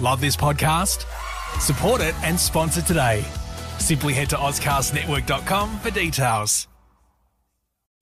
Love this podcast? Support it and sponsor today. Simply head to AuscastNetwork.com for details.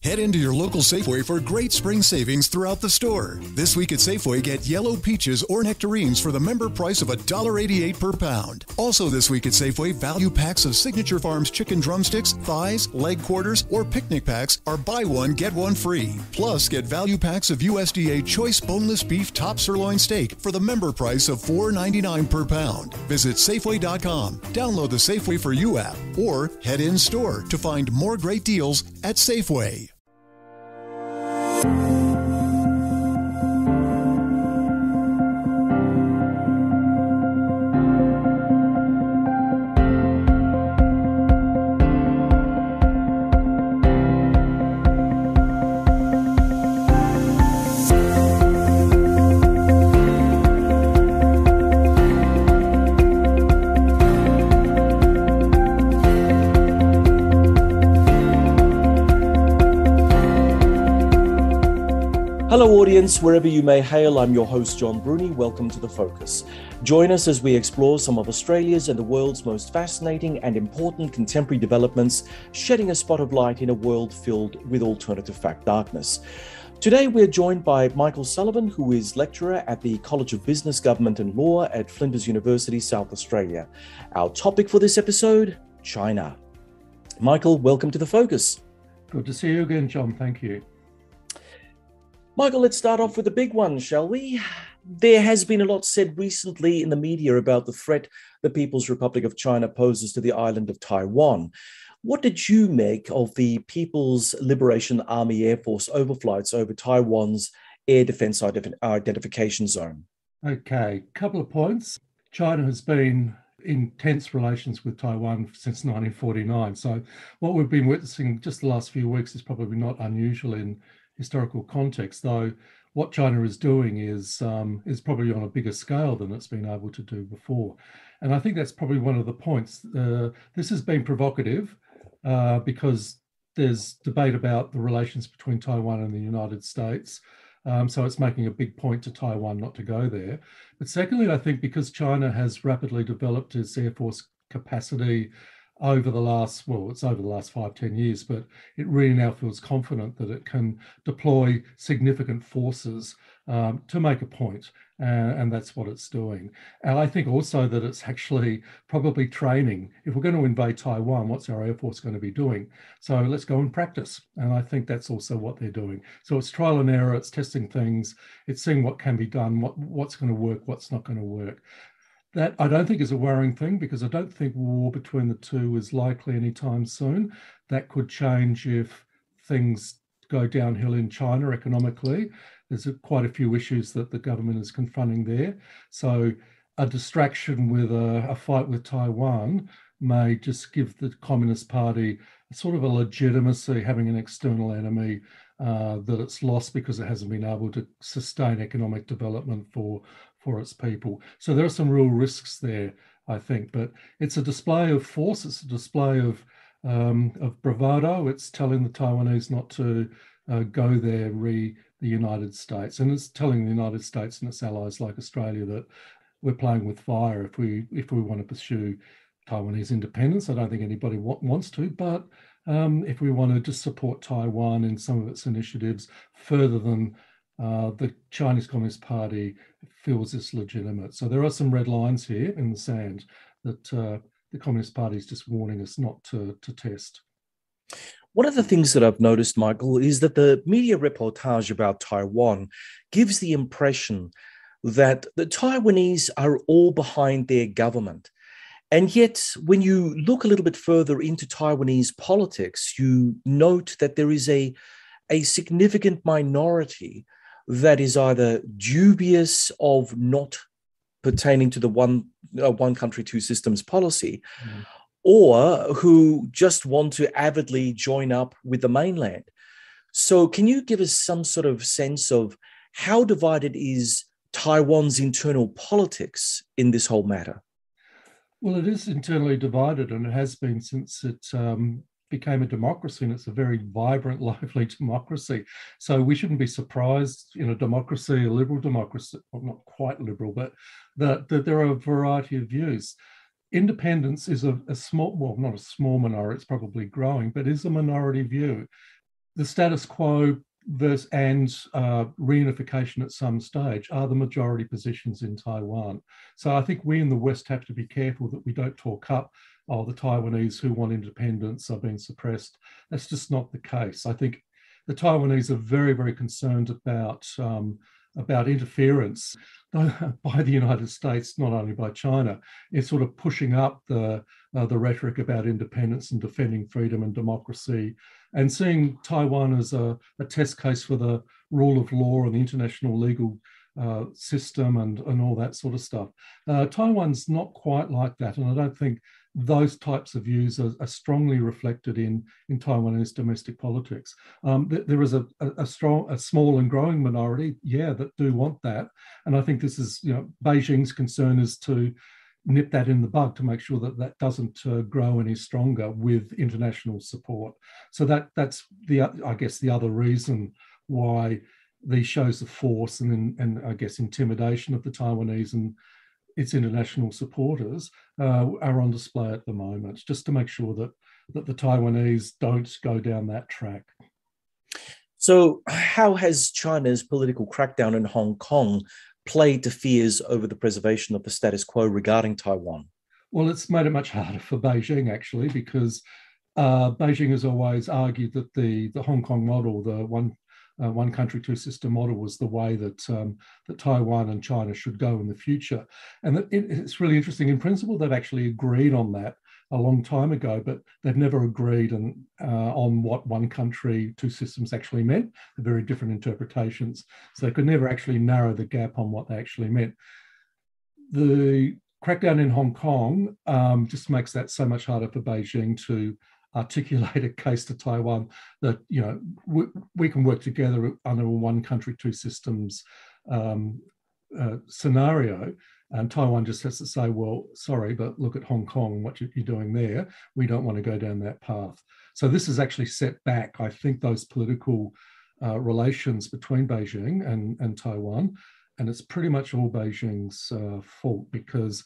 Head into your local Safeway for great spring savings throughout the store. This week at Safeway, get yellow peaches or nectarines for the member price of $1.88 per pound. Also this week at Safeway, value packs of Signature Farms chicken drumsticks, thighs, leg quarters, or picnic packs are buy one, get one free. Plus, get value packs of USDA choice boneless beef top sirloin steak for the member price of $4.99 per pound. Visit Safeway.com, download the Safeway for You app, or head in store to find more great deals at Safeway. Hello, audience, wherever you may hail. I'm your host, John Bruni. Welcome to The Focus. Join us as we explore some of Australia's and the world's most fascinating and important contemporary developments, shedding a spot of light in a world filled with alternative fact darkness. Today, we're joined by Michael Sullivan, who is lecturer at the College of Business, Government and Law at Flinders University, South Australia. Our topic for this episode China. Michael, welcome to The Focus. Good to see you again, John. Thank you. Michael, let's start off with the big one, shall we? There has been a lot said recently in the media about the threat the People's Republic of China poses to the island of Taiwan. What did you make of the People's Liberation Army Air Force overflights over Taiwan's air defense identification zone? Okay, a couple of points. China has been in tense relations with Taiwan since 1949. So, what we've been witnessing just the last few weeks is probably not unusual in historical context, though what China is doing is um, is probably on a bigger scale than it's been able to do before, and I think that's probably one of the points. Uh, this has been provocative uh, because there's debate about the relations between Taiwan and the United States. Um, so it's making a big point to Taiwan not to go there. But secondly, I think because China has rapidly developed its air force capacity over the last, well, it's over the last five ten years, but it really now feels confident that it can deploy significant forces um, to make a point, uh, and that's what it's doing. And I think also that it's actually probably training. If we're going to invade Taiwan, what's our Air Force going to be doing? So let's go and practice. And I think that's also what they're doing. So it's trial and error, it's testing things, it's seeing what can be done, what, what's going to work, what's not going to work. That I don't think is a worrying thing because I don't think war between the two is likely anytime soon. That could change if things go downhill in China economically. There's a, quite a few issues that the government is confronting there. So a distraction with a, a fight with Taiwan may just give the Communist Party sort of a legitimacy, having an external enemy uh, that it's lost because it hasn't been able to sustain economic development for for its people. So there are some real risks there, I think. But it's a display of force. It's a display of um, of bravado. It's telling the Taiwanese not to uh, go there re the United States, and it's telling the United States and its allies like Australia that we're playing with fire if we if we want to pursue Taiwanese independence. I don't think anybody wa- wants to, but um, if we want to just support Taiwan in some of its initiatives further than uh, the Chinese Communist Party feels is legitimate. So there are some red lines here in the sand that uh, the Communist Party is just warning us not to, to test. One of the things that I've noticed, Michael, is that the media reportage about Taiwan gives the impression that the Taiwanese are all behind their government. And yet, when you look a little bit further into Taiwanese politics, you note that there is a, a significant minority that is either dubious of not pertaining to the one uh, one country two systems policy mm. or who just want to avidly join up with the mainland so can you give us some sort of sense of how divided is taiwan's internal politics in this whole matter well it is internally divided and it has been since it um, became a democracy, and it's a very vibrant, lively democracy. So we shouldn't be surprised in a democracy, a liberal democracy, well, not quite liberal, but that, that there are a variety of views. Independence is a, a small, well, not a small minority, it's probably growing, but is a minority view. The status quo versus, and uh, reunification at some stage are the majority positions in Taiwan. So I think we in the West have to be careful that we don't talk up, oh, the Taiwanese who want independence are being suppressed. That's just not the case. I think the Taiwanese are very, very concerned about um, about interference by the United States, not only by China. It's sort of pushing up the uh, the rhetoric about independence and defending freedom and democracy, and seeing Taiwan as a, a test case for the rule of law and the international legal uh, system and, and all that sort of stuff. Uh, Taiwan's not quite like that, and I don't think those types of views are, are strongly reflected in, in Taiwanese domestic politics. Um, th- there is a, a, a, strong, a small and growing minority, yeah, that do want that, and I think this is, you know, Beijing's concern is to nip that in the bud to make sure that that doesn't uh, grow any stronger with international support. So that that's the, I guess, the other reason why these shows of force and, and I guess intimidation of the Taiwanese and its international supporters uh, are on display at the moment, just to make sure that that the Taiwanese don't go down that track. So, how has China's political crackdown in Hong Kong played to fears over the preservation of the status quo regarding Taiwan? Well, it's made it much harder for Beijing actually, because uh, Beijing has always argued that the the Hong Kong model, the one uh, one country, two system model was the way that um, that Taiwan and China should go in the future. And it, it's really interesting. In principle, they've actually agreed on that a long time ago, but they've never agreed on, uh, on what one country, two systems actually meant. They're very different interpretations. So they could never actually narrow the gap on what they actually meant. The crackdown in Hong Kong um, just makes that so much harder for Beijing to articulate a case to Taiwan that you know we, we can work together under a one country two systems um, uh, scenario. And Taiwan just has to say, well, sorry, but look at Hong Kong, what you're doing there. We don't want to go down that path. So this has actually set back, I think, those political uh, relations between Beijing and, and Taiwan. And it's pretty much all Beijing's uh, fault because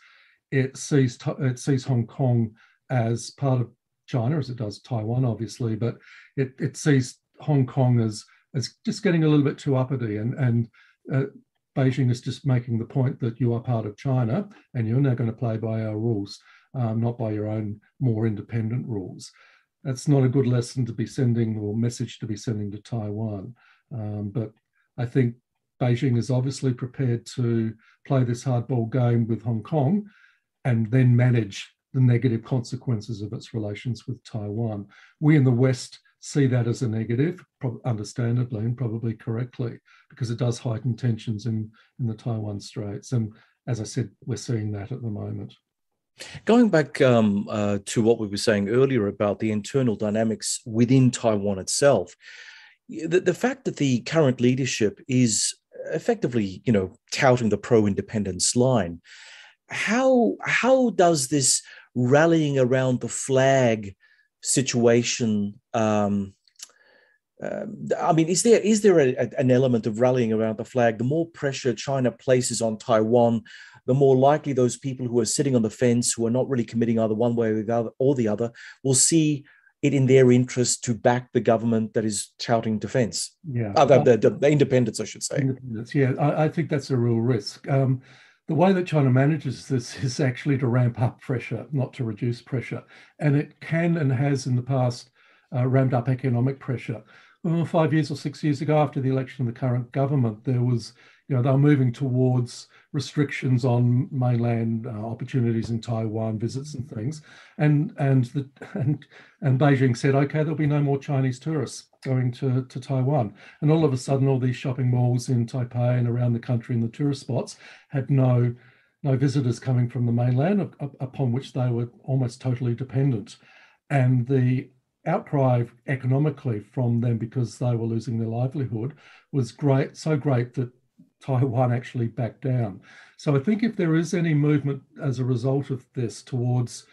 it sees, it sees Hong Kong as part of China as it does Taiwan, obviously, but it, it sees Hong Kong as as just getting a little bit too uppity, and and uh, Beijing is just making the point that you are part of China and you're now going to play by our rules, um, not by your own more independent rules. That's not a good lesson to be sending or message to be sending to Taiwan. Um, but I think Beijing is obviously prepared to play this hardball game with Hong Kong and then manage the negative consequences of its relations with Taiwan. We in the West see that as a negative, understandably and probably correctly, because it does heighten tensions in, in the Taiwan Straits. And as I said, we're seeing that at the moment. Going back um, uh, to what we were saying earlier about the internal dynamics within Taiwan itself, the, the fact that the current leadership is effectively, you know, touting the pro-independence line, how how does this rallying around the flag situation um, uh, I mean, is there is there a, a, an element of rallying around the flag? The more pressure China places on Taiwan, the more likely those people who are sitting on the fence, who are not really committing either one way or the other, or the other will see it in their interest to back the government that is touting defense. Yeah, uh, the, the, the, independence, I should say. Independence. Yeah, I, I think that's a real risk. Um, the way that China manages this is actually to ramp up pressure, not to reduce pressure. And it can and has in the past uh, ramped up economic pressure. Well, five years or six years ago, after the election of the current government, there was, you know, they were moving towards restrictions on mainland uh, opportunities in Taiwan, visits and things, and and the and and Beijing said, okay, there'll be no more Chinese tourists going to, to Taiwan. And all of a sudden, all these shopping malls in Taipei and around the country in the tourist spots had no, no visitors coming from the mainland, upon which they were almost totally dependent. And the outcry economically from them because they were losing their livelihood was great, so great that Taiwan actually backed down. So I think if there is any movement as a result of this towards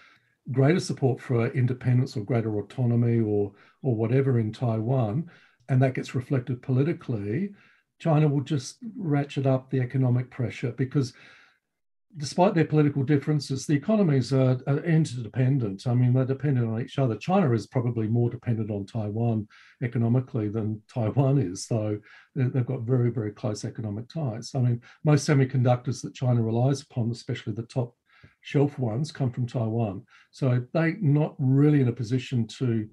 greater support for independence or greater autonomy or or whatever in Taiwan, and that gets reflected politically, China will just ratchet up the economic pressure because despite their political differences, the economies are, are, interdependent. I mean, they're dependent on each other. China is probably more dependent on Taiwan economically than Taiwan is, so they've got very, very close economic ties. I mean, most semiconductors that China relies upon, especially the top shelf ones, come from Taiwan. So they're not really in a position to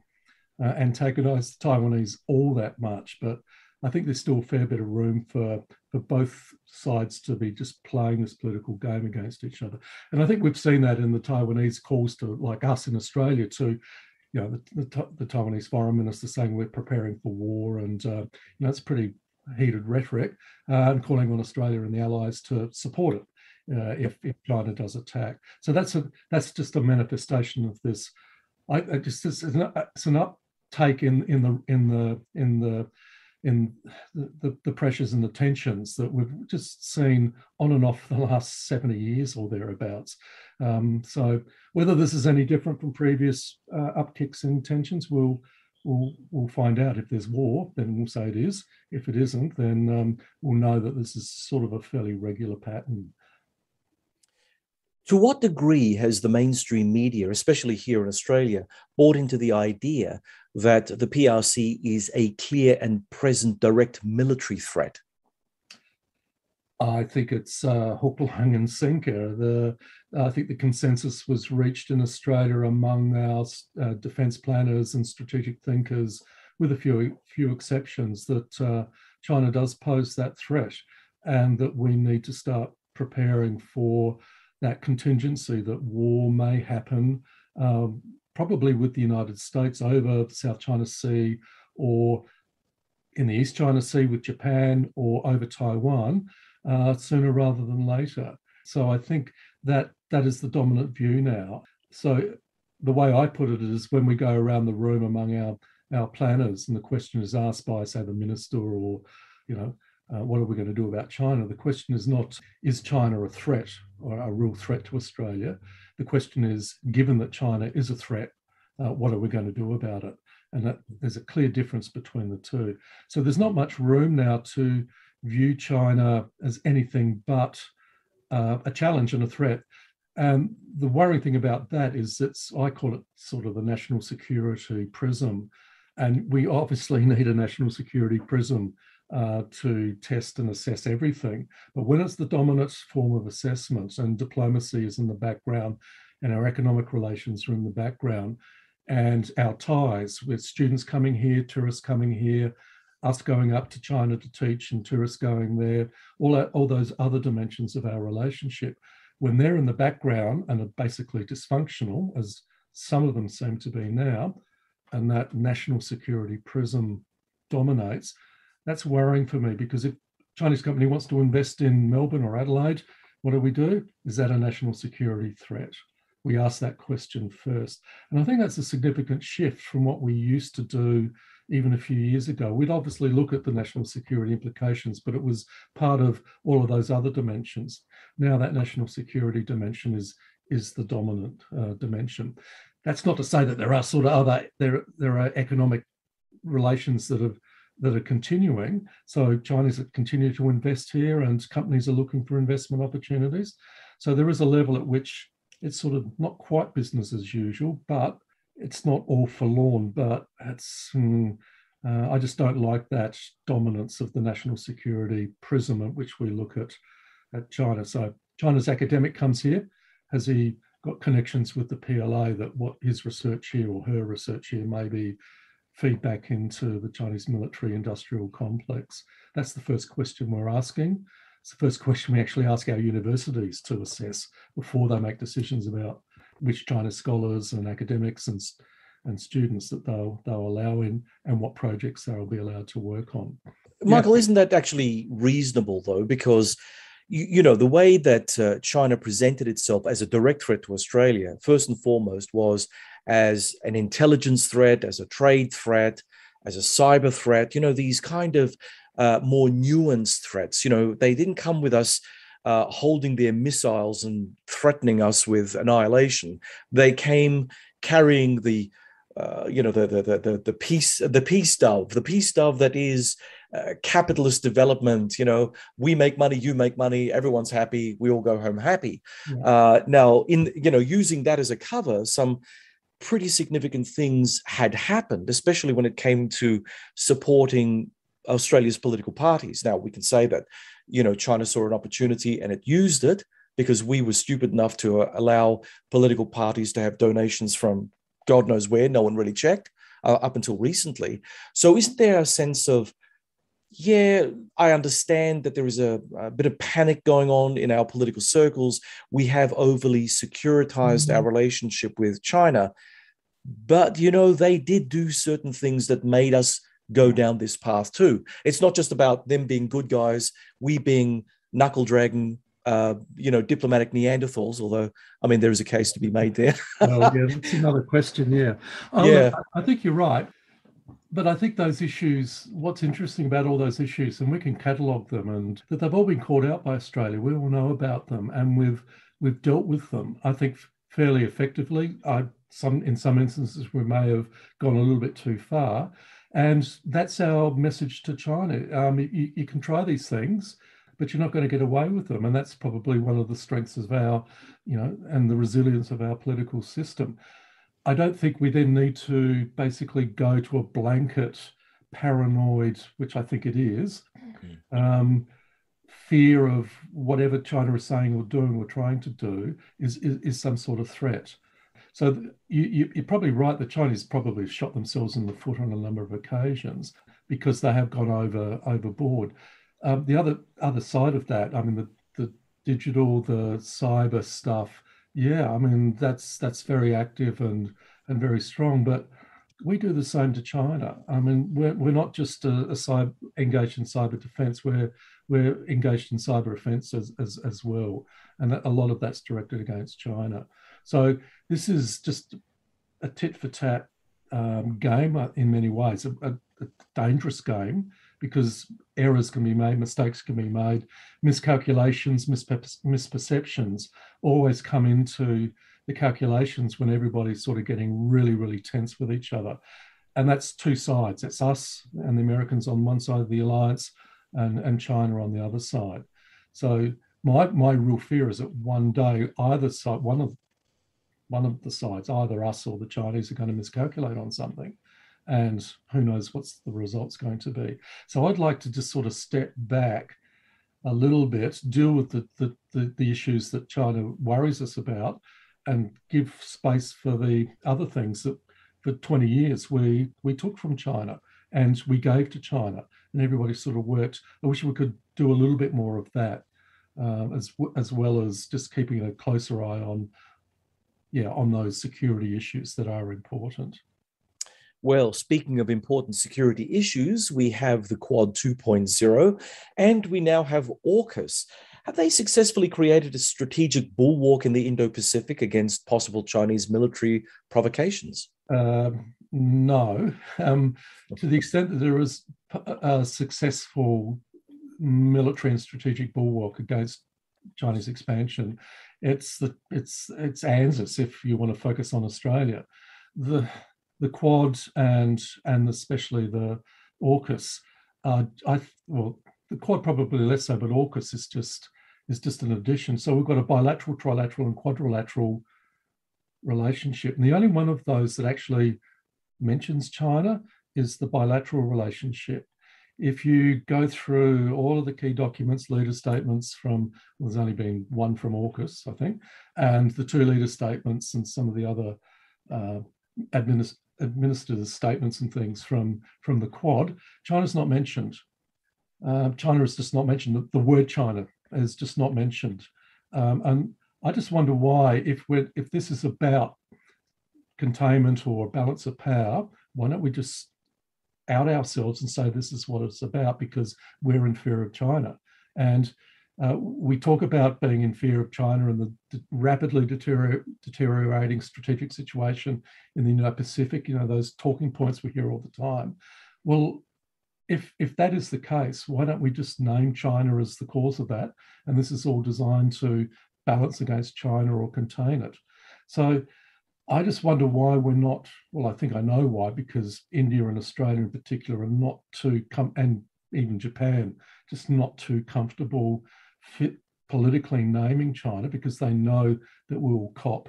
uh, antagonize the Taiwanese all that much, but I think there's still a fair bit of room for, for both sides to be just playing this political game against each other. And I think we've seen that in the Taiwanese calls to, like us in Australia, to, you know, the, the, the Taiwanese foreign minister saying we're preparing for war. And, uh, you know, it's pretty heated rhetoric uh, and calling on Australia and the Allies to support it. Uh, if, if China does attack, so that's a that's just a manifestation of this. I, I just it's an, it's an uptake in in the in the in the in the, the, the, pressures and the tensions that we've just seen on and off the last 70 years or thereabouts. Um, so whether this is any different from previous uh, upticks in tensions, we'll, we'll, we'll find out. If there's war, then we'll say it is. If it isn't, then um, we'll know that this is sort of a fairly regular pattern. To what degree has the mainstream media, especially here in Australia, bought into the idea that the PRC is a clear and present direct military threat? I think it's uh, hook, line, and sinker. The I think the consensus was reached in Australia among our uh, defence planners and strategic thinkers, with a few few exceptions, that uh, China does pose that threat, and that we need to start preparing for that contingency that war may happen um, probably with the United States over the South China Sea or in the East China Sea with Japan or over Taiwan uh, sooner rather than later. So I think that that is the dominant view now. So the way I put it is when we go around the room among our our planners and the question is asked by say the minister or you know uh, what are we going to do about China? The question is not is China a threat or a real threat to Australia? The question is, given that China is a threat, uh, what are we going to do about it? And that, there's a clear difference between the two. So there's not much room now to view China as anything but uh, a challenge and a threat. And the worrying thing about that is it's, I call it sort of the national security prism. And we obviously need a national security prism uh, to test and assess everything. But when it's the dominant form of assessment and diplomacy is in the background and our economic relations are in the background and our ties with students coming here, tourists coming here, us going up to China to teach and tourists going there, all, all those other dimensions of our relationship, when they're in the background and are basically dysfunctional, as some of them seem to be now, and that national security prism dominates, that's worrying for me because if Chinese company wants to invest in Melbourne or Adelaide, what do we do? Is that a national security threat? We ask that question first. And I think that's a significant shift from what we used to do even a few years ago. We'd obviously look at the national security implications, but it was part of all of those other dimensions. Now that national security dimension is, is the dominant uh, dimension. That's not to say that there are sort of other, there, there are economic relations that have that are continuing. So Chinese continue to invest here and companies are looking for investment opportunities. So there is a level at which it's sort of not quite business as usual, but it's not all forlorn, but it's, mm, uh, I just don't like that dominance of the national security prism at which we look at, at China. So China's academic comes here. Has he got connections with the PLA that what his research here or her research here may be feedback into the Chinese military industrial complex? That's the first question we're asking. It's the first question we actually ask our universities to assess before they make decisions about which China scholars and academics and, and students that they'll, they'll allow in and what projects they'll be allowed to work on. Michael, yeah. isn't that actually reasonable though? Because you, you know the way that uh, China presented itself as a direct threat to Australia, first and foremost, was as an intelligence threat, as a trade threat, as a cyber threat, you know, these kind of uh, more nuanced threats. You know, they didn't come with us uh, holding their missiles and threatening us with annihilation. They came carrying the uh, you know the, the the the peace the peace dove the peace dove that is uh, capitalist development you know we make money you make money everyone's happy we all go home happy yeah. uh, now in you know using that as a cover some pretty significant things had happened especially when it came to supporting australia's political parties now we can say that you know china saw an opportunity and it used it because we were stupid enough to uh, allow political parties to have donations from God knows where, no one really checked uh, up until recently. So, isn't there a sense of, yeah, I understand that there is a, a bit of panic going on in our political circles. We have overly securitized mm-hmm. our relationship with China. But, you know, they did do certain things that made us go down this path too. It's not just about them being good guys, we being knuckle dragging uh, you know, diplomatic Neanderthals, although, I mean, there is a case to be made there. well, yeah, that's another question, yeah. Oh, yeah. Look, I think you're right. But I think those issues, what's interesting about all those issues, and we can catalogue them, and that they've all been called out by Australia. We all know about them, and we've we've dealt with them. I think fairly effectively. I some in some instances we may have gone a little bit too far, and that's our message to China. Um, you, you can try these things, but you're not going to get away with them. And that's probably one of the strengths of our, you know, and the resilience of our political system. I don't think we then need to basically go to a blanket paranoid, which I think it is, mm-hmm. um, fear of whatever China is saying or doing or trying to do is, is, is some sort of threat. So you, you, are probably right. The Chinese probably shot themselves in the foot on a number of occasions because they have gone over overboard. Um, the other other side of that, I mean, the, the digital, the cyber stuff, yeah, I mean, that's that's very active and and very strong. But we do the same to China. I mean, we're, we're not just a, a cyber, engaged in cyber defense, we're, we're engaged in cyber offense as, as, as well. And a lot of that's directed against China. So this is just a tit for tat um, game uh, in many ways, a, a, a dangerous game because errors can be made, mistakes can be made, miscalculations, misperceptions always come into the calculations when everybody's sort of getting really, really tense with each other. And that's two sides. It's us and the Americans on one side of the alliance and, and China on the other side. So my my real fear is that one day either side, one of one of the sides, either us or the Chinese, are going to miscalculate on something and who knows what's the results going to be. So I'd like to just sort of step back a little bit, deal with the, the, the, the issues that China worries us about, and give space for the other things that for 20 years we, we took from China and we gave to China, and everybody sort of worked. I wish we could do a little bit more of that, uh, as as well as just keeping a closer eye on, yeah, on those security issues that are important. Well, speaking of important security issues, we have the Quad 2.0 and we now have AUKUS. Have they successfully created a strategic bulwark in the Indo Pacific against possible Chinese military provocations? Uh, no. Um, to the extent that there is a successful military and strategic bulwark against Chinese expansion, it's the it's it's ANZUS if you want to focus on Australia. The the Quad and and especially the AUKUS. Uh, I well, the Quad probably less so, but AUKUS is just is just an addition. So we've got a bilateral, trilateral, and quadrilateral relationship, and the only one of those that actually mentions China is the bilateral relationship. If you go through all of the key documents, leader statements from, well, there's only been one from AUKUS, I think, and the two leader statements and some of the other uh, administ- administer the statements and things from, from the Quad, China's not mentioned. Uh, China is just not mentioned. The, word China is just not mentioned. Um, and I just wonder why, if we're if this is about containment or balance of power, why don't we just out ourselves and say this is what it's about because we're in fear of China? And uh, we talk about being in fear of China and the de- rapidly deterior- deteriorating strategic situation in the Indo-Pacific. You know those talking points we hear all the time. Well, if if that is the case, why don't we just name China as the cause of that? And this is all designed to balance against China or contain it. So I just wonder why we're not. Well, I think I know why because India and Australia in particular are not too come and even Japan just not too comfortable politically naming China because they know that we'll cop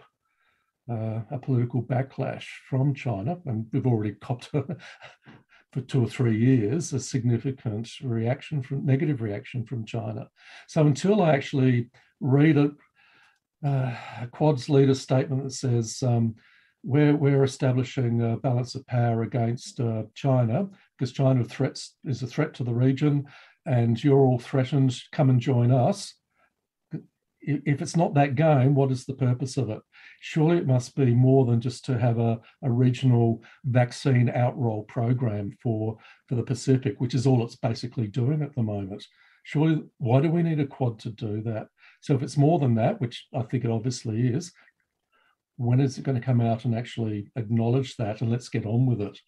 uh, a political backlash from China, and we've already copped for two or three years a significant reaction from negative reaction from China. So until I actually read a, uh, a Quad's leader statement that says um, we're, we're establishing a balance of power against uh, China because China threats is a threat to the region, and you're all threatened. Come and join us if it's not that game, what is the purpose of it? Surely it must be more than just to have a, a regional vaccine outroll program for, for the Pacific, which is all it's basically doing at the moment. Surely, why do we need a quad to do that? So if it's more than that, which I think it obviously is, when is it going to come out and actually acknowledge that and let's get on with it?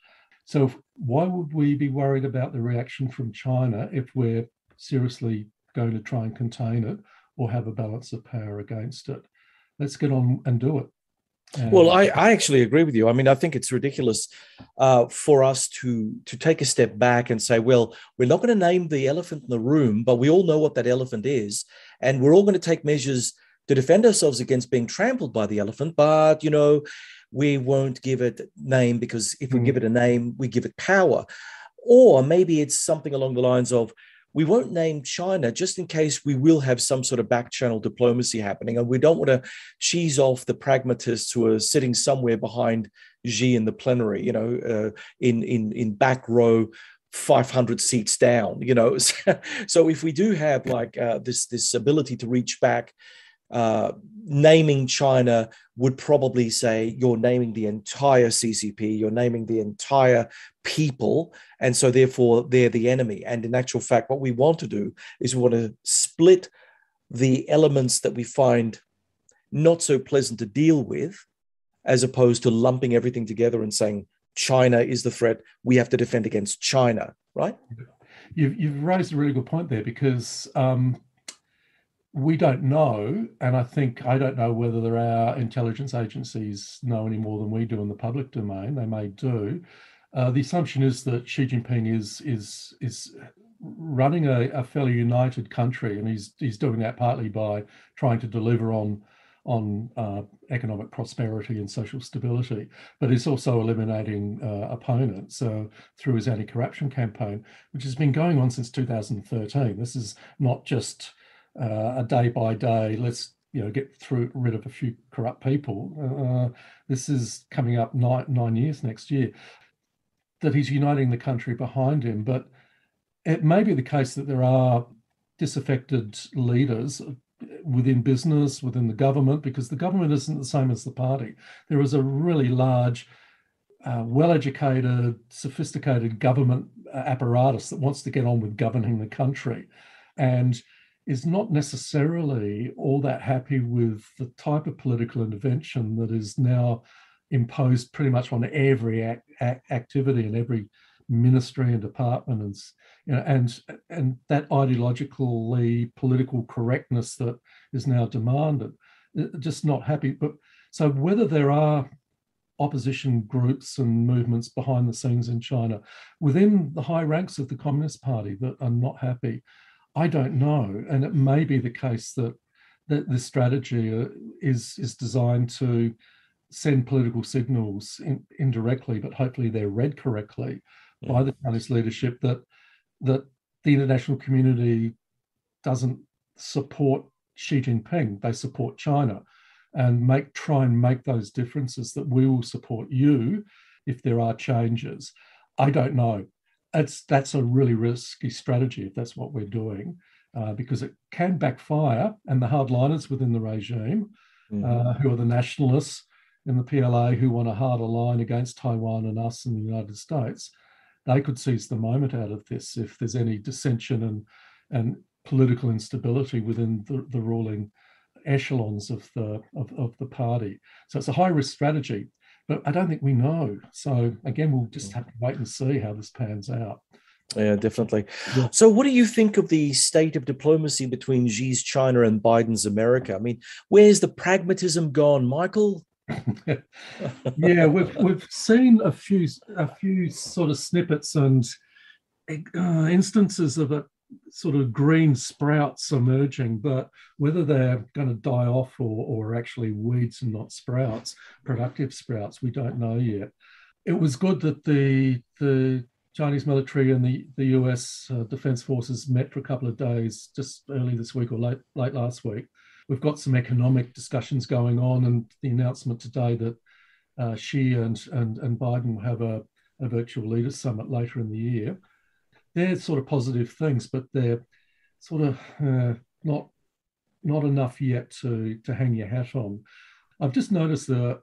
So why would we be worried about the reaction from China if we're seriously going to try and contain it or have a balance of power against it. Let's get on and do it. And well, I, I actually agree with you. I mean, I think it's ridiculous uh, for us to to take a step back and say, well, we're not going to name the elephant in the room, but we all know what that elephant is, and we're all going to take measures to defend ourselves against being trampled by the elephant. But you know, we won't give it name because if we mm. give it a name, we give it power. Or maybe it's something along the lines of we won't name China just in case we will have some sort of back channel diplomacy happening. And we don't want to cheese off the pragmatists who are sitting somewhere behind Xi in the plenary, you know, uh, in, in, in back row 500 seats down you know so if we do have like uh, this this ability to reach back uh, naming China would probably say you're naming the entire CCP, you're naming the entire people, and so therefore they're the enemy. And in actual fact, what we want to do is we want to split the elements that we find not so pleasant to deal with, as opposed to lumping everything together and saying China is the threat. We have to defend against China, right? You've, you've raised a really good point there because um, we don't know, and I think I don't know whether our intelligence agencies know any more than we do in the public domain. They may do. Uh, the assumption is that Xi Jinping is is is running a, a, fairly united country, and he's he's doing that partly by trying to deliver on on uh, economic prosperity and social stability, but he's also eliminating uh, opponents uh, through his anti-corruption campaign, which has been going on since 2013. This is not just uh, a day by day. Let's you know get through rid of a few corrupt people. Uh, this is coming up nine nine years next year. That he's uniting the country behind him, but it may be the case that there are disaffected leaders within business, within the government, because the government isn't the same as the party. There is a really large, uh, well educated, sophisticated government apparatus that wants to get on with governing the country. And is not necessarily all that happy with the type of political intervention that is now imposed pretty much on every act, act, activity and every ministry and department and you know and and that ideologically political correctness that is now demanded just not happy. But so whether there are opposition groups and movements behind the scenes in China within the high ranks of the Communist Party that are not happy I don't know, and it may be the case that that this strategy uh, is is designed to send political signals in, indirectly, but hopefully they're read correctly by the Chinese leadership that that the international community doesn't support Xi Jinping; they support China, and make try and make those differences that we will support you if there are changes. I don't know it's that's a really risky strategy if that's what we're doing, uh, because it can backfire. And the hardliners within the regime, mm-hmm. uh, who are the nationalists in the PLA who want a harder line against Taiwan and us in the United States, they could seize the moment out of this if there's any dissension and and political instability within the, the ruling echelons of the of, of the party. So it's a high risk strategy but I don't think we know. So again, we'll just have to wait and see how this pans out. Yeah, definitely. Yeah. So, what do you think of the state of diplomacy between Xi's China and Biden's America? I mean, where's the pragmatism gone, Michael? yeah, we've we've seen a few a few sort of snippets and uh, instances of it sort of green sprouts emerging, but whether they're going to die off or, or actually weeds and not sprouts, productive sprouts, we don't know yet. It was good that the the Chinese military and the, the US uh, Defense Forces met for a couple of days just early this week or late, late last week. We've got some economic discussions going on, and the announcement today that uh, Xi and, and, and Biden will have a, a virtual leaders summit later in the year they're sort of positive things, but they're sort of uh, not not enough yet to to hang your hat on. I've just noticed that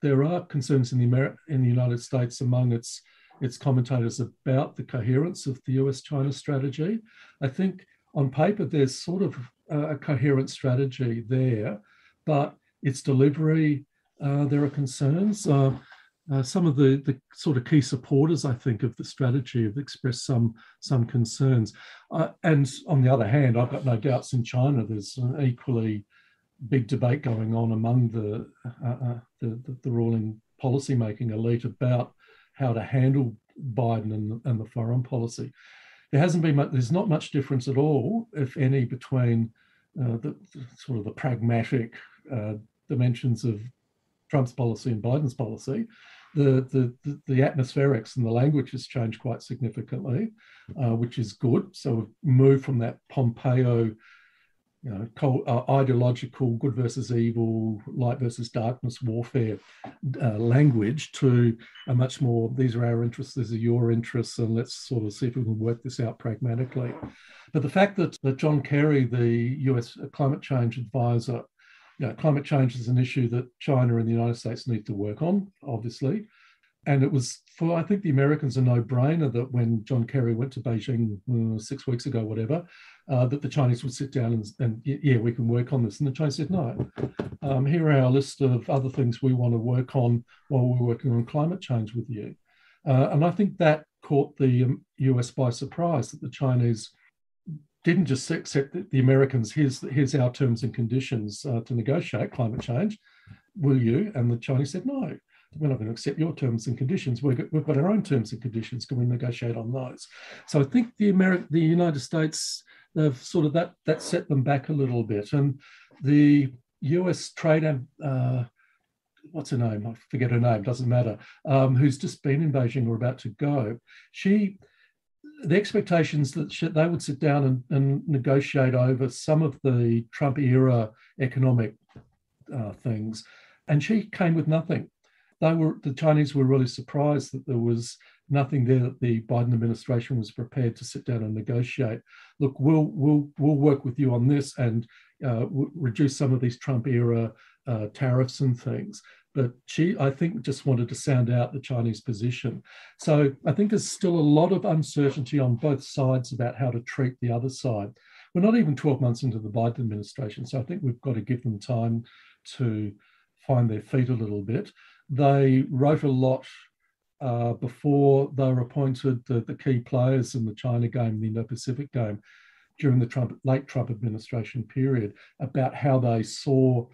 there are concerns in the Ameri- in the United States among its its commentators about the coherence of the U.S.-China strategy. I think on paper there's sort of a coherent strategy there, but its delivery uh, there are concerns. Uh, uh, some of the, the sort of key supporters, I think, of the strategy have expressed some some concerns. Uh, and on the other hand, I've got no doubts in China there's an equally big debate going on among the uh, uh the, the, the, ruling policy-making elite about how to handle Biden and, and the foreign policy. There hasn't been much, there's not much difference at all, if any, between uh, the, the, sort of the pragmatic uh, dimensions of Trump's policy and Biden's policy, the, the, the, atmospherics and the language has changed quite significantly, uh, which is good. So we've moved from that Pompeo, you know, uh, ideological good versus evil, light versus darkness warfare uh, language to a much more, these are our interests, these are your interests, and let's sort of see if we can work this out pragmatically. But the fact that, that John Kerry, the US climate change advisor, you know, climate change is an issue that China and the United States need to work on, obviously. And it was for, I think, the Americans a no brainer that when John Kerry went to Beijing uh, six weeks ago, whatever, uh, that the Chinese would sit down and, and, yeah, we can work on this. And the Chinese said, no. Um, here are our list of other things we want to work on while we're working on climate change with you. Uh, and I think that caught the um, US by surprise that the Chinese didn't just accept that the Americans, here's, here's our terms and conditions uh, to negotiate climate change, will you? And the Chinese said, no, we're not going to accept your terms and conditions. We've got, our own terms and conditions. Can we negotiate on those? So I think the Ameri- the United States, they've sort of that, that set them back a little bit. And the US trade, uh, what's her name? I forget her name, doesn't matter, um, who's just been in Beijing or about to go, she the expectations that they would sit down and, and, negotiate over some of the Trump era economic uh, things, and she came with nothing. They were the Chinese were really surprised that there was nothing there that the Biden administration was prepared to sit down and negotiate. Look, we'll we'll we'll work with you on this and uh, reduce some of these Trump era uh, tariffs and things but she, I think, just wanted to sound out the Chinese position. So I think there's still a lot of uncertainty on both sides about how to treat the other side. We're not even 12 months into the Biden administration, so I think we've got to give them time to find their feet a little bit. They wrote a lot uh, before they were appointed the, the, key players in the China game, the Indo-Pacific game, during the Trump, late Trump administration period, about how they saw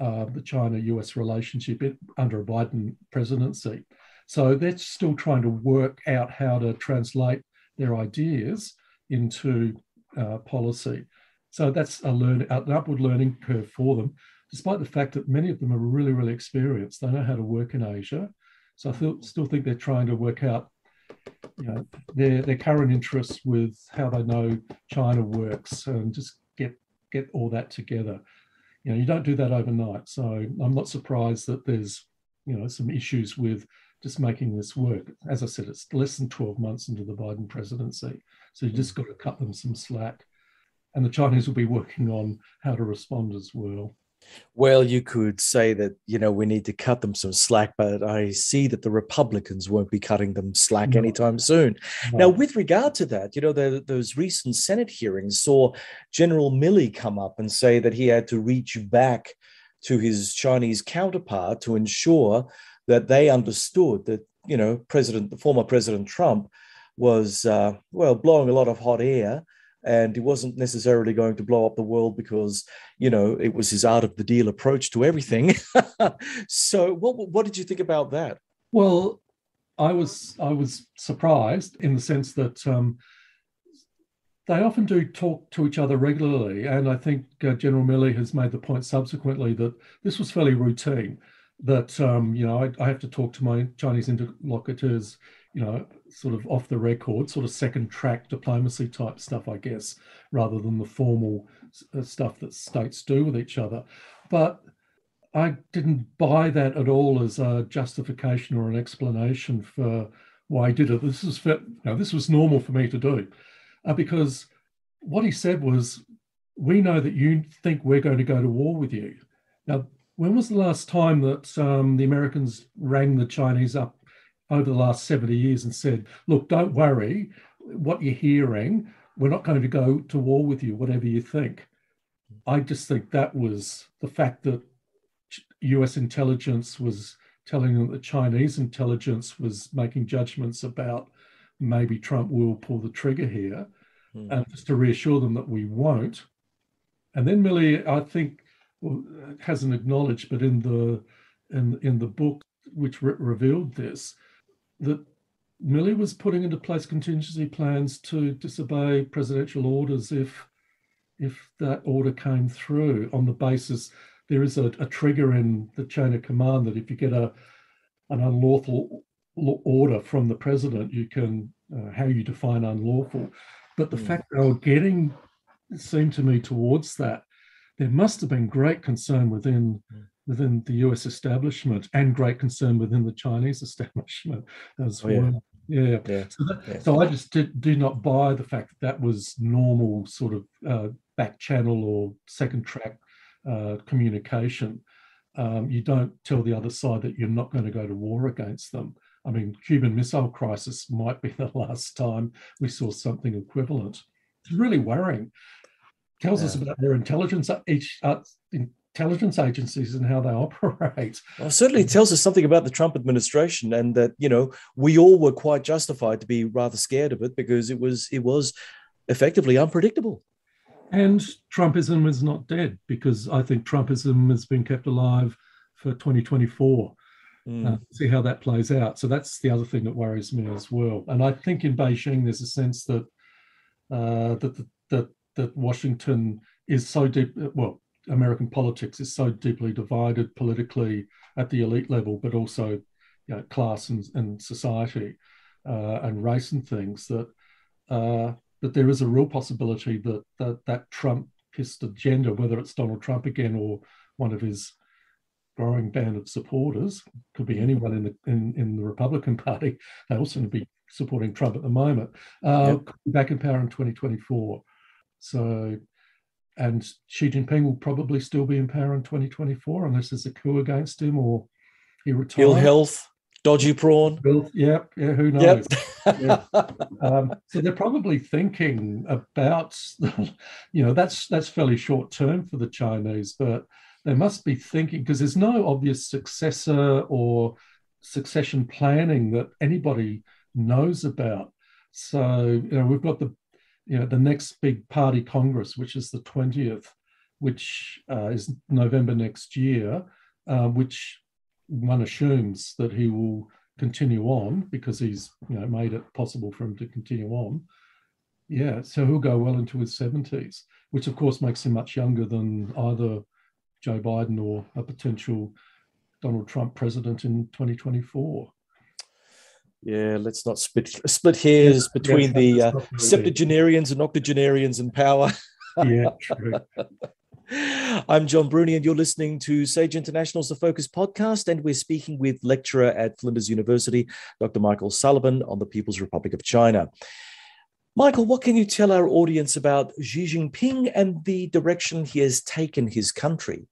uh, the China US relationship under a Biden presidency. So they're still trying to work out how to translate their ideas into uh, policy. So that's a learn, an upward learning curve for them, despite the fact that many of them are really, really experienced. They know how to work in Asia. So I feel, still think they're trying to work out you know, their, their current interests with how they know China works and just get, get all that together you know you don't do that overnight. So i'm not surprised that there's you know some issues with just making this work. As i said it's less than 12 months into the biden presidency so you just mm. got to cut them some slack. And the chinese will be working on how to respond as well well, you could say that, you know, we need to cut them some slack, but I see that the Republicans won't be cutting them slack no. anytime soon. No. Now, with regard to that, you know, the, those recent Senate hearings saw General Milley come up and say that he had to reach back to his Chinese counterpart to ensure that they understood that, you know, President, the former President Trump was, uh, well, blowing a lot of hot air. And he wasn't necessarily going to blow up the world because, you know, it was his art of the deal approach to everything. so, what, what did you think about that? Well, I was I was surprised in the sense that um, they often do talk to each other regularly, and I think uh, General Milley has made the point subsequently that this was fairly routine. That um, you know, I, I, have to talk to my Chinese interlocutors, you know, sort of off the record, sort of second track diplomacy type stuff, I guess, rather than the formal uh, stuff that states do with each other. But I didn't buy that at all as a justification or an explanation for why I did it. This was, you this was normal for me to do uh, because what he said was, "We know that you think we're going to go to war with you." Now, when was the last time that um, the Americans rang the Chinese up over the last 70 years and said, "Look, don't worry, what you're hearing, we're not going to go to war with you, whatever you think." I just think that was the fact that US intelligence was telling them that Chinese intelligence was making judgments about maybe Trump will pull the trigger here mm. and just to reassure them that we won't. And then Milley, I think, well, hasn't acknowledged, but in the in in the book which re- revealed this, that Milley was putting into place contingency plans to disobey presidential orders if if that order came through on the basis there is a, a trigger in the chain of command that if you get a an unlawful order from the president, you can uh, how you define unlawful. But the mm. fact they were getting seemed to me towards that, there must have been great concern within mm. Within the U.S. establishment and great concern within the Chinese establishment as oh, well. Yeah. Yeah. So, that, yeah. so, I just did, do not buy the fact that, that was normal sort of uh, back channel or second track uh, communication. Um, you don't tell the other side that you're not going to go to war against them. I mean, Cuban Missile Crisis might be the last time we saw something equivalent. It's really worrying. Tells yeah. us about their intelligence each uh, intelligence agencies and how they operate. Well, certainly tells us something about the Trump administration, and that you know we all were quite justified to be rather scared of it because it was it was effectively unpredictable. And Trumpism is not dead because I think Trumpism has been kept alive for 2024. Mm. Uh, see how that plays out. So that's the other thing that worries me as well. And I think in Beijing, there's a sense that uh, that, that that Washington is so deep. Well, American politics is so deeply divided politically at the elite level, but also you know, class and, and society uh, and race and things that uh, that there is a real possibility that that, that Trumpist agenda, whether it's Donald Trump again or one of his growing band of supporters, could be mm-hmm. anyone in the in, in the Republican Party. They also to be supporting Trump at the moment. Uh, yep. Back in power in 2024. So, and Xi Jinping will probably still be in power in 2024 unless there's a coup against him or he retires. Ill health dodgy prawn. Yeah, yeah, who knows? Yep. yeah. Um, so they're probably thinking about, you know, that's that's fairly short term for the Chinese, but they must be thinking because there's no obvious successor or succession planning that anybody knows about. So you know, we've got the you know the next big party congress, which is the twentieth, which uh, is November next year, uh, which one assumes that he will continue on because he's you know made it possible for him to continue on. Yeah, so he'll go well into his 70s, which of course makes him much younger than either Joe Biden or a potential Donald Trump president in 2024. Yeah, let's not split split hairs yeah, between yeah, the uh, septuagenarians and octogenarians in power. yeah, true. I'm John Bruni, and you're listening to Sage International's The Focus podcast, and we're speaking with lecturer at Flinders University, Dr. Michael Sullivan, on the People's Republic of China. Michael, what can you tell our audience about Xi Jinping and the direction he has taken his country?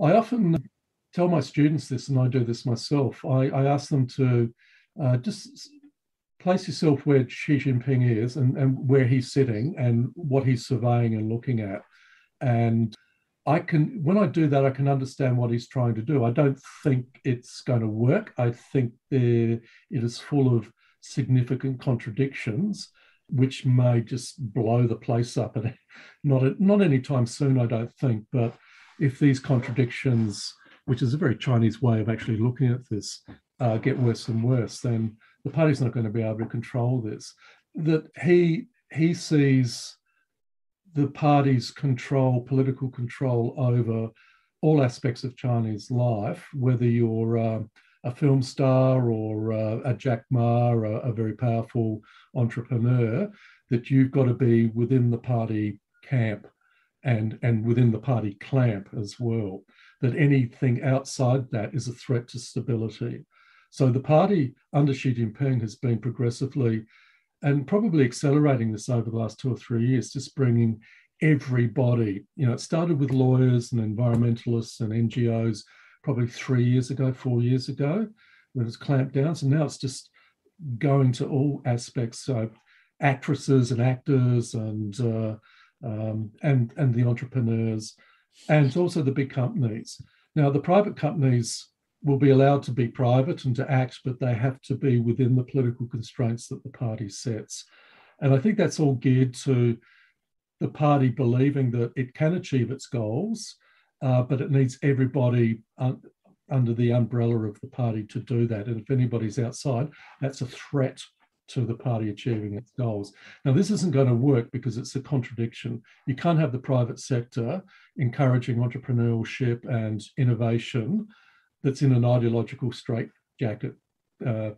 I often tell my students this, and I do this myself. I, I ask them to uh, just place yourself where Xi Jinping is and, and where he's sitting and what he's surveying and looking at and I can, when I do that, I can understand what he's trying to do. I don't think it's going to work. I think there, it is full of significant contradictions, which may just blow the place up. And not not anytime soon, I don't think. But if these contradictions, which is a very Chinese way of actually looking at this, uh, get worse and worse, then the party's not going to be able to control this. That he he sees the party's control, political control over all aspects of Chinese life, whether you're uh, a film star or uh, a Jack Ma, a, a very powerful entrepreneur, that you've got to be within the party camp and, and within the party clamp as well, that anything outside that is a threat to stability. So the party under Xi Jinping has been progressively and probably accelerating this over the last two or three years, just bringing everybody. You know, it started with lawyers and environmentalists and NGOs probably three years ago, four years ago, when it was clamped down. So now it's just going to all aspects. So actresses and actors and uh, um, and and the entrepreneurs, and also the big companies. Now the private companies will be allowed to be private and to act, but they have to be within the political constraints that the party sets. And I think that's all geared to the party believing that it can achieve its goals, uh, but it needs everybody un- under the umbrella of the party to do that. And if anybody's outside, that's a threat to the party achieving its goals. Now, this isn't going to work because it's a contradiction. You can't have the private sector encouraging entrepreneurship and innovation that's in an ideological straitjacket uh,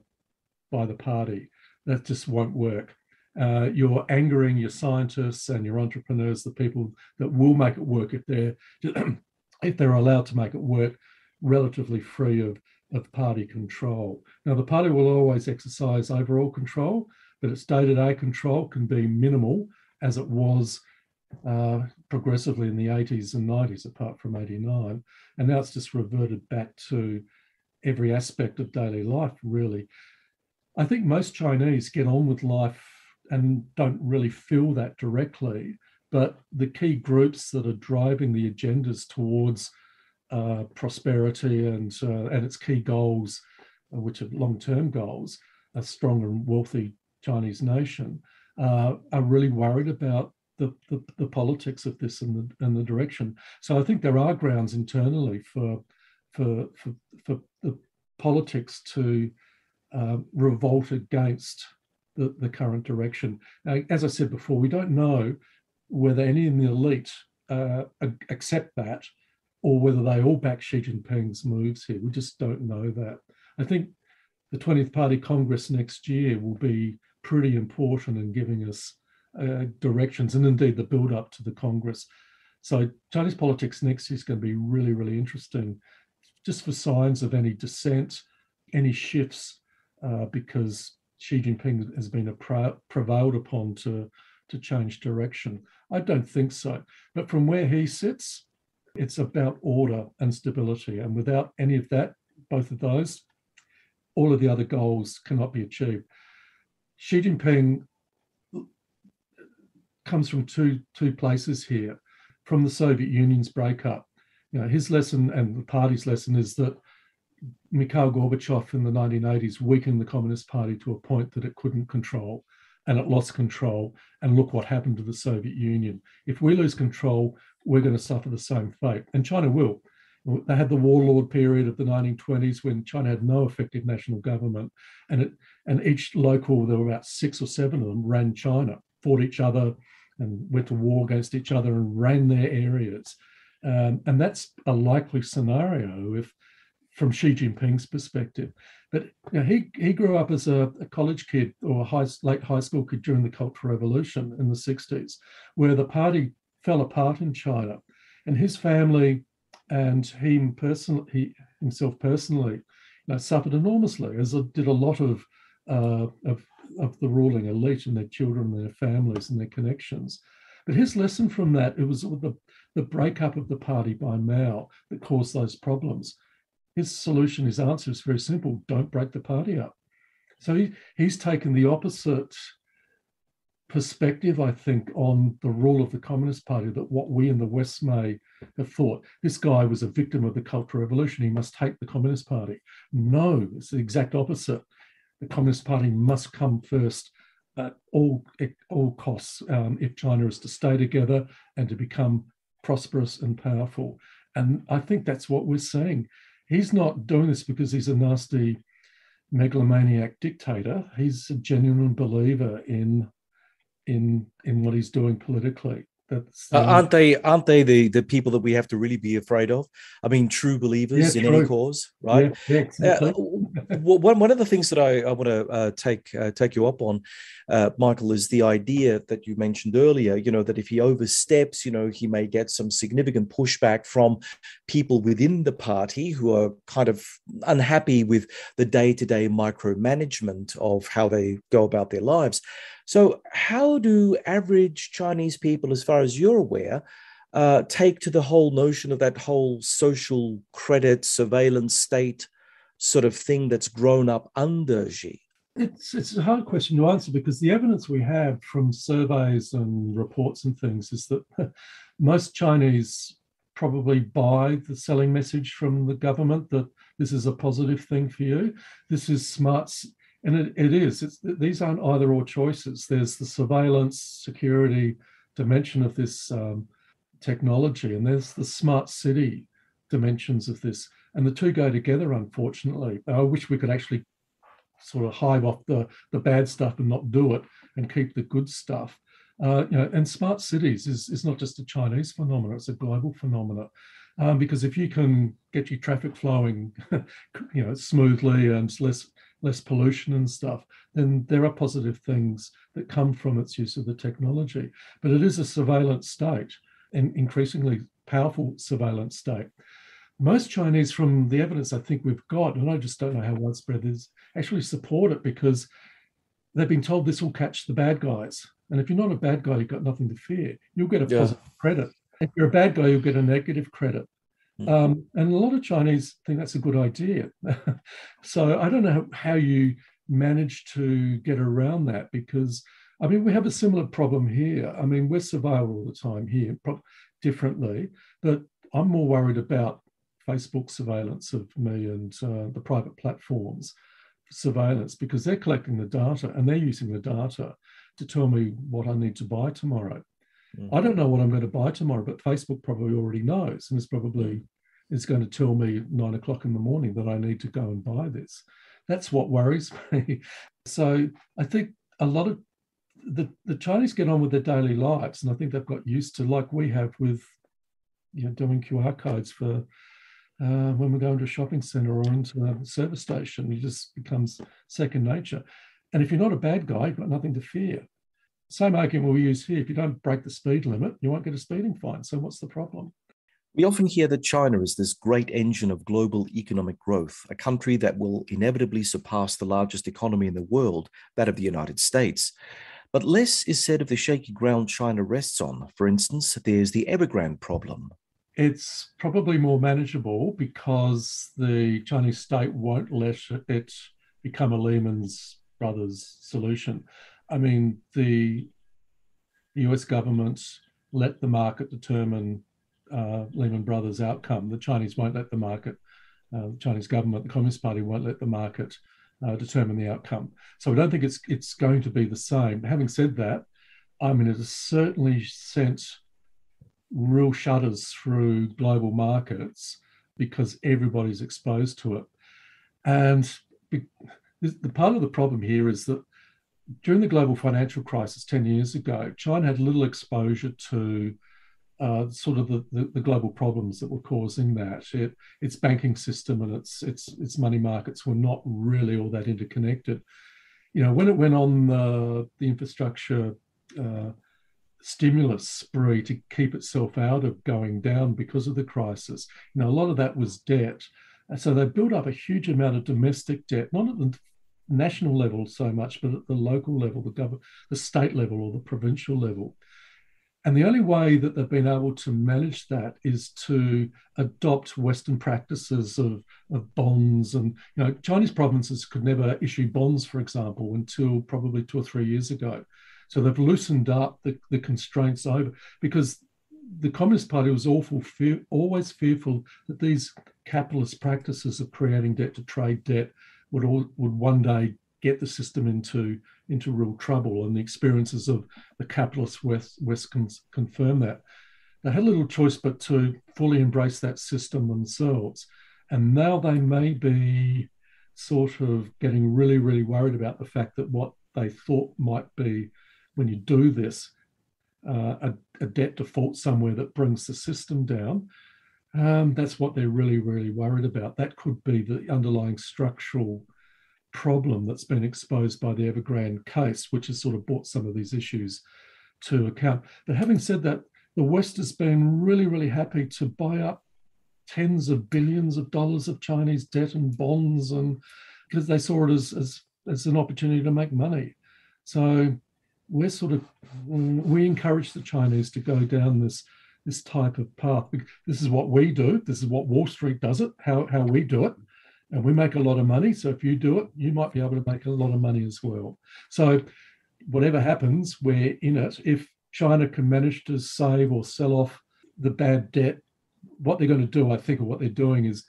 by the party. That just won't work uh, you're angering your scientists and your entrepreneurs, the people that will make it work if they're if they're allowed to make it work relatively free of, of party control. Now, the party will always exercise overall control, but its day-to-day control can be minimal as it was uh, progressively in the 80s and 90s, apart from 89. And now it's just reverted back to every aspect of daily life, really. I think most Chinese get on with life and don't really feel that directly. But the key groups that are driving the agendas towards uh, prosperity and uh, and its key goals, uh, which are long-term goals, a strong and wealthy Chinese nation, uh, are really worried about the, the, the, politics of this and the, and the direction. So I think there are grounds internally for for for, for the politics to uh, revolt against the, the current direction. As I said before, we don't know whether any in the elite uh, accept that or whether they all back Xi Jinping's moves here. We just don't know that. I think the 20th Party Congress next year will be pretty important in giving us uh, directions and indeed the build up to the Congress. So Chinese politics next year is going to be really, really interesting, just for signs of any dissent, any shifts, uh, because Xi Jinping has been prevailed upon to, to change direction? I don't think so. But from where he sits, it's about order and stability. And without any of that, both of those, all of the other goals cannot be achieved. Xi Jinping comes from two, two places here. From the Soviet Union's breakup, you know, his lesson and the party's lesson is that Mikhail Gorbachev in the 1980s weakened the Communist Party to a point that it couldn't control and it lost control. And look what happened to the Soviet Union. If we lose control, we're going to suffer the same fate. And China will. They had the warlord period of the 1920s when China had no effective national government. And, it, and each local, there were about six or seven of them, ran China, fought each other and went to war against each other and ran their areas. Um, and that's a likely scenario if from Xi Jinping's perspective. But you know, he he grew up as a, a, college kid or a high, late high school kid during the Cultural Revolution in the 60s, where the party fell apart in China, and his family and him personally, he himself personally, you know, suffered enormously, as did a lot of uh, of of the ruling elite and their children, and their families, and their connections. But his lesson from that, it was the, the breakup of the party by Mao that caused those problems his solution, his answer is very simple don't break the party up. So he, he's taken the opposite perspective, I think, on the rule of the Communist Party that what we in the West may have thought this guy was a victim of the Cultural Revolution, he must hate the Communist Party. No, it's the exact opposite. The Communist Party must come first at all, at all costs um, if China is to stay together and to become prosperous and powerful. And I think that's what we're seeing. He's not doing this because he's a nasty megalomaniac dictator. He's a genuine believer in in in what he's doing politically. That's, uh, aren't they? Aren't they the the people that we have to really be afraid of? I mean, true believers yeah, in true. any cause, right? Yeah, yeah, exactly. uh, one one of the things that I, I want to uh, take uh, take you up on, uh, Michael, is the idea that you mentioned earlier. You know that if he oversteps, you know he may get some significant pushback from people within the party who are kind of unhappy with the day to day micromanagement of how they go about their lives. So, how do average Chinese people, as far as you're aware, uh, take to the whole notion of that whole social credit surveillance state sort of thing that's grown up under Xi? It's it's a hard question to answer because the evidence we have from surveys and reports and things is that most Chinese probably buy the selling message from the government that this is a positive thing for you. This is smart and it, it is. It's, these aren't either or choices. There's the surveillance security dimension of this um, technology, and there's the smart city dimensions of this. And the two go together, unfortunately. I wish we could actually sort of hive off the, the bad stuff and not do it and keep the good stuff. Uh, you know, and smart cities is, is not just a Chinese phenomenon, it's a global phenomenon. Um, because if you can get your traffic flowing, you know, smoothly and less less pollution and stuff, then there are positive things that come from its use of the technology. But it is a surveillance state, an increasingly powerful surveillance state. Most Chinese, from the evidence I think we've got, and I just don't know how widespread is, actually support it because they've been told this will catch the bad guys. And if you're not a bad guy, you've got nothing to fear. You'll get a yeah. positive credit. If you're a bad guy, you'll get a negative credit. Hmm. Um, and a lot of Chinese think that's a good idea. so I don't know how you manage to get around that because, I mean, we have a similar problem here. I mean, we're surveilled all the time here, differently, but I'm more worried about Facebook surveillance of me and uh, the private platforms surveillance because they're collecting the data and they're using the data to tell me what I need to buy tomorrow. Mm-hmm. I don't know what I'm going to buy tomorrow, but Facebook probably already knows and is probably is going to tell me nine o'clock in the morning that I need to go and buy this. That's what worries me. So I think a lot of the, the Chinese get on with their daily lives, and I think they've got used to, like we have with you know, doing QR codes for uh, when we go into a shopping center or into a service station. It just becomes second nature. And if you're not a bad guy, you've got nothing to fear. Same argument we use here. If you don't break the speed limit, you won't get a speeding fine. So what's the problem? We often hear that China is this great engine of global economic growth, a country that will inevitably surpass the largest economy in the world, that of the United States. But less is said of the shaky ground China rests on. For instance, there's the Evergrande problem. It's probably more manageable because the Chinese state won't let it become a Lehman's Brothers solution. I mean, the US government let the market determine uh, Lehman Brothers outcome. The Chinese won't let the market, uh, the Chinese government, the Communist Party won't let the market uh, determine the outcome. So I don't think it's it's going to be the same. Having said that, I mean, it has certainly sent real shudders through global markets because everybody's exposed to it. And the part of the problem here is that during the global financial crisis 10 years ago, China had little exposure to uh, sort of the, the, the, global problems that were causing that. It, its banking system and its, its, its money markets were not really all that interconnected. You know, when it went on the, the infrastructure uh, stimulus spree to keep itself out of going down because of the crisis, you know, a lot of that was debt. And so they built up a huge amount of domestic debt, not at the national level so much, but at the local level, the government, the state level, or the provincial level. And the only way that they've been able to manage that is to adopt Western practices of, of bonds. And you know, Chinese provinces could never issue bonds, for example, until probably two or three years ago. So they've loosened up the, the constraints over because the Communist Party was awful fear, always fearful that these capitalist practices of creating debt to trade debt would all, would one day get the system into into real trouble. And the experiences of the capitalist West, West con- confirm that. They had little choice but to fully embrace that system themselves. And now they may be sort of getting really, really worried about the fact that what they thought might be when you do this, uh, a, a, debt default somewhere that brings the system down. Um, that's what they're really, really worried about. That could be the underlying structural problem that's been exposed by the Evergrande case, which has sort of brought some of these issues to account. But having said that, the West has been really, really happy to buy up tens of billions of dollars of Chinese debt and bonds, and because they saw it as, as, as an opportunity to make money. So we're sort of we encourage the Chinese to go down this this type of path. This is what we do. This is what Wall Street does it. How how we do it, and we make a lot of money. So if you do it, you might be able to make a lot of money as well. So whatever happens, we're in it. If China can manage to save or sell off the bad debt what they're going to do, I think, or what they're doing is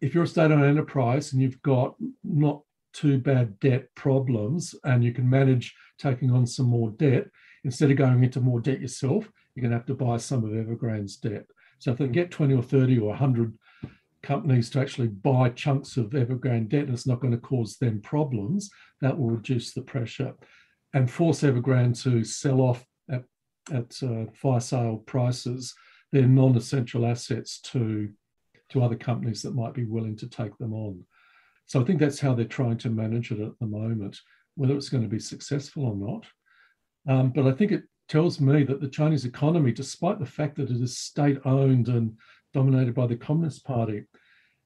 if you're a state owned enterprise and you've got not too bad debt problems and you can manage taking on some more debt, instead of going into more debt yourself, you're going to have to buy some of Evergrande's debt. So if they can get 20 or 30 or 100 companies to actually buy chunks of Evergrande debt and it's not going to cause them problems, that will reduce the pressure and force Evergrande to sell off at, at uh, fire sale prices their non-essential assets to to other companies that might be willing to take them on. So I think that's how they're trying to manage it at the moment. Whether it's going to be successful or not, um, but I think it tells me that the Chinese economy, despite the fact that it is state-owned and dominated by the Communist Party,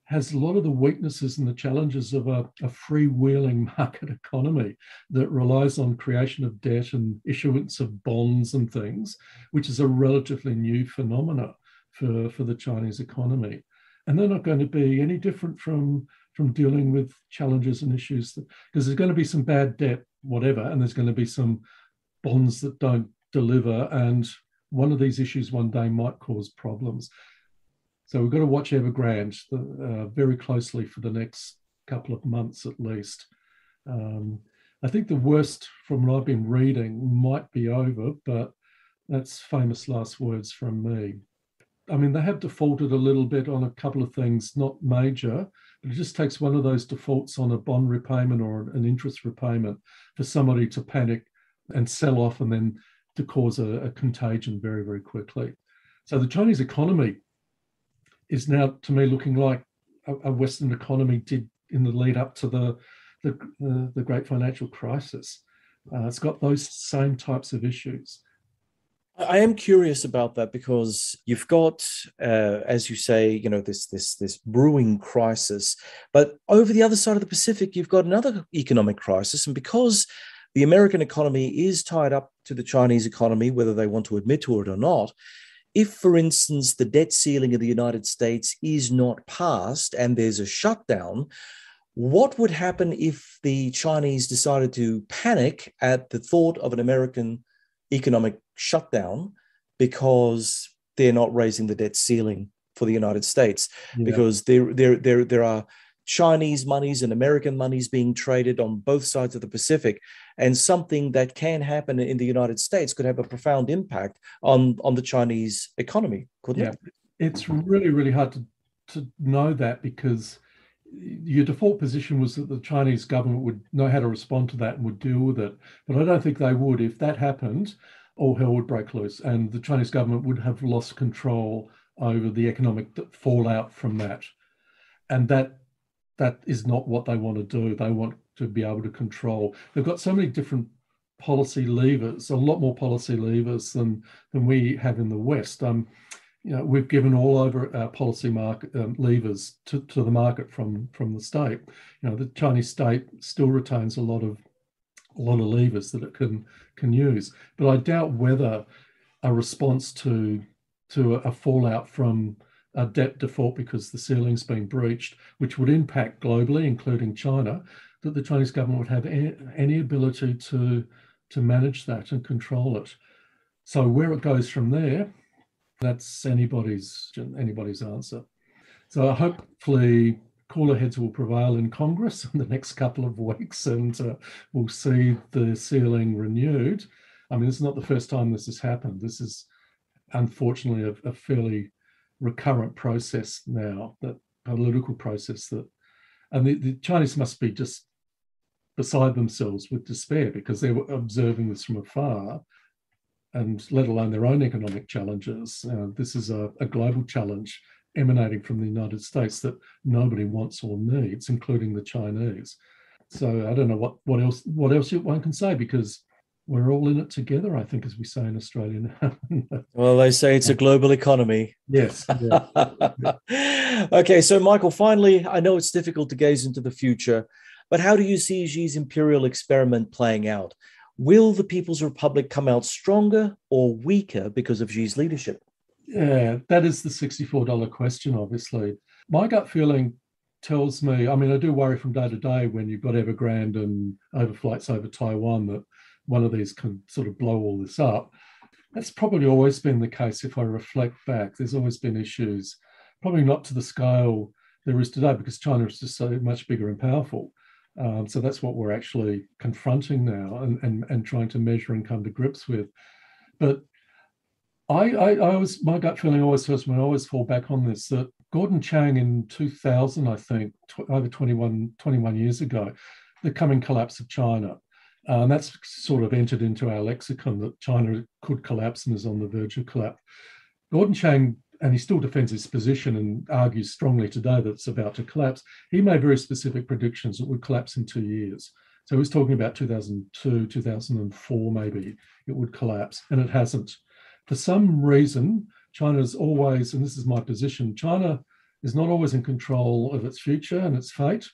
has a lot of the weaknesses and the challenges of a, a freewheeling market economy that relies on creation of debt and issuance of bonds and things, which is a relatively new phenomena for, for the Chinese economy. And they're not going to be any different from, from dealing with challenges and issues because there's going to be some bad debt, whatever, and there's going to be some bonds that don't deliver. And one of these issues one day might cause problems. So we've got to watch Evergrande uh, very closely for the next couple of months at least. Um, I think the worst from what I've been reading might be over, but that's famous last words from me. I mean, they have defaulted a little bit on a couple of things, not major, but it just takes one of those defaults on a bond repayment or an interest repayment for somebody to panic and sell off and then to cause a, a contagion very, very quickly. So the Chinese economy is now to me looking like a, a Western economy did in the lead up to the the, the, the great financial crisis. Uh, it's got those same types of issues. I am curious about that because you've got, uh, as you say, you know this this this brewing crisis, but over the other side of the Pacific, you've got another economic crisis, and because the American economy is tied up to the Chinese economy, whether they want to admit to it or not, if, for instance, the debt ceiling of the United States is not passed and there's a shutdown, what would happen if the Chinese decided to panic at the thought of an American economic shutdown because they're not raising the debt ceiling for the United States? Yeah. Because there, there, there, there are Chinese monies and American monies being traded on both sides of the Pacific. And something that can happen in the United States could have a profound impact on, on the Chinese economy, couldn't yeah. it? It's really, really hard to, to know that because your default position was that the Chinese government would know how to respond to that and would deal with it. But I don't think they would. If that happened, all hell would break loose and the Chinese government would have lost control over the economic fallout from that. And that that is not what they want to do. They want to be able to control. They've got so many different policy levers, a lot more policy levers than than we have in the West. Um, you know, we've given all over our policy market um, levers to, to the market from from the state. You know, the Chinese state still retains a lot of a lot of levers that it can can use, but I doubt whether a response to to a, a fallout from a debt default because the ceiling's been breached, which would impact globally, including China, that the Chinese government would have any, ability to, to manage that and control it. So where it goes from there, that's anybody's anybody's answer. So hopefully cooler heads will prevail in Congress in the next couple of weeks, and uh, we'll see the ceiling renewed. I mean, is not the first time this has happened. This is unfortunately a, a fairly recurrent process now, that political process that, and the, the Chinese must be just beside themselves with despair because they were observing this from afar and let alone their own economic challenges. Uh, this is a, a, global challenge emanating from the United States that nobody wants or needs, including the Chinese. So I don't know what, what else what else one can say because we're all in it together, I think, as we say in Australia now. well, they say it's a global economy. Yes. Yeah. okay, so Michael, finally, I know it's difficult to gaze into the future, but how do you see Xi's imperial experiment playing out? Will the People's Republic come out stronger or weaker because of Xi's leadership? Yeah, that is the $64 question, obviously. My gut feeling tells me, I mean, I do worry from day to day when you've got Evergrande and overflights over Taiwan that one of these can sort of blow all this up. That's probably always been the case if I reflect back. There's always been issues, probably not to the scale there is today because China is just so much bigger and powerful. Um, so that's what we're actually confronting now and, and, and trying to measure and come to grips with. But I, I, I always, my gut feeling always tells me, I always fall back on this, that Gordon Chang in 2000, I think, tw- over 21, 21 years ago, the coming collapse of China. Uh, and that's sort of entered into our lexicon that China could collapse and is on the verge of collapse. Gordon Chang and he still defends his position and argues strongly today that it's about to collapse. He made very specific predictions that would collapse in two years. So he was talking about 2002, 2004, maybe it would collapse, and it hasn't. For some reason, China's always, and this is my position, China is not always in control of its future and its fate.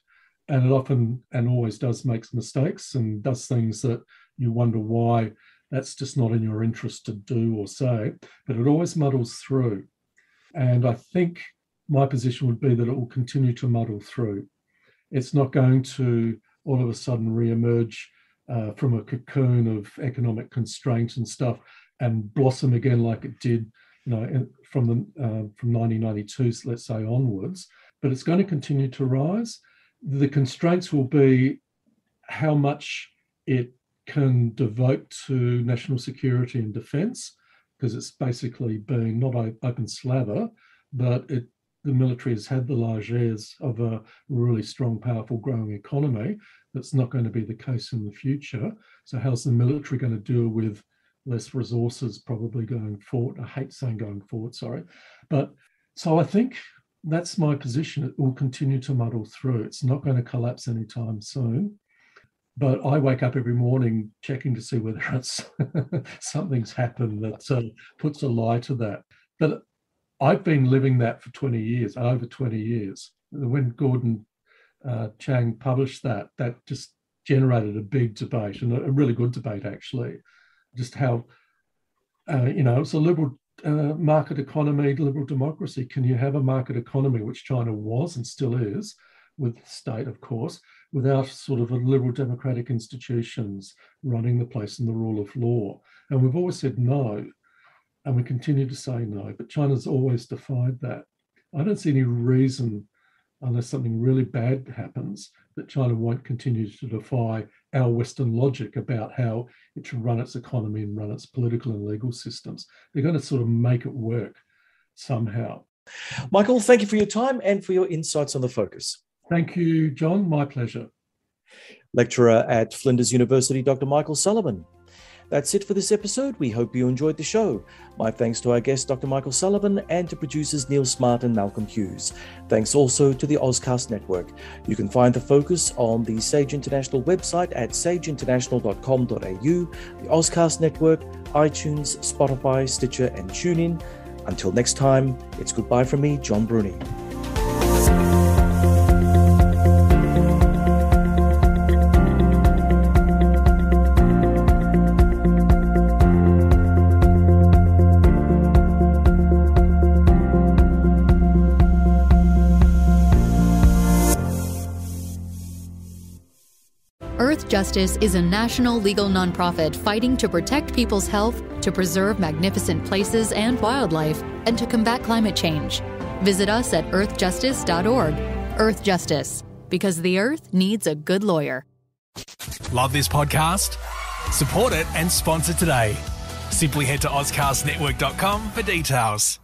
And it often and always does makes mistakes and does things that you wonder why that's just not in your interest to do or say, but it always muddles through. And I think my position would be that it will continue to muddle through. It's not going to all of a sudden re-emerge uh, from a cocoon of economic constraints and stuff and blossom again like it did, you know, from the uh, from 1992, let's say onwards. But it's going to continue to rise. The constraints will be how much it can devote to national security and defence because it's basically been not open slather, but it the military has had the largesse of a really strong, powerful, growing economy. That's not going to be the case in the future. So, how's the military going to deal with less resources probably going forward? I hate saying going forward, sorry. But so I think that's my position. It will continue to muddle through. It's not going to collapse anytime soon but I wake up every morning checking to see whether it's something's happened that uh, puts a lie to that. But I've been living that for 20 years, over 20 years. When Gordon uh, Chang published that, that just generated a big debate and a, really good debate, actually. Just how, uh, you know, it's a liberal uh, market economy, liberal democracy. Can you have a market economy, which China was and still is, with state, of course, without sort of a liberal democratic institutions running the place and the rule of law. And we've always said no, and we continue to say no, but China's always defied that. I don't see any reason, unless something really bad happens, that China won't continue to defy our Western logic about how it should run its economy and run its political and legal systems. They're going to sort of make it work somehow. Michael, thank you for your time and for your insights on the focus. Thank you, John. My pleasure. Lecturer at Flinders University, Dr. Michael Sullivan. That's it for this episode. We hope you enjoyed the show. My thanks to our guest, Dr. Michael Sullivan, and to producers Neil Smart and Malcolm Hughes. Thanks also to the Auscast Network. You can find the focus on the Sage International website at sageinternational.com.au, the Auscast Network, iTunes, Spotify, Stitcher, and TuneIn. Until next time, it's goodbye from me, John Bruni. Justice is a national legal nonprofit fighting to protect people's health, to preserve magnificent places and wildlife, and to combat climate change. Visit us at earthjustice.org Earthjustice, because the Earth needs a good lawyer. Love this podcast? Support it and sponsor today. Simply head to AuscastNetwork.com for details.